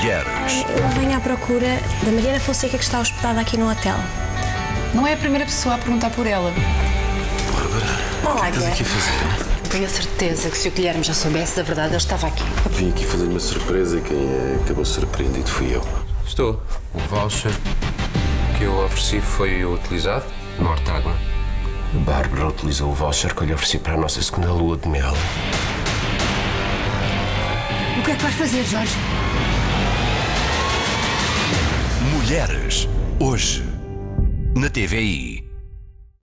Mulheres. Eu venho à procura da Mariana Fonseca que está hospedada aqui no hotel. Não é a primeira pessoa a perguntar por ela. Olá, Estás aqui a fazer? Tenho a certeza que se o Guilherme já soubesse da verdade, ele estava aqui. Vim aqui fazer uma surpresa e quem é, acabou surpreendido fui eu. Estou. O voucher que eu ofereci foi utilizado? Mortágua. A Bárbara utilizou o voucher que eu lhe ofereci para a nossa segunda lua de mel. O que é que vais fazer, Jorge? Mulheres. Hoje. Na TVI.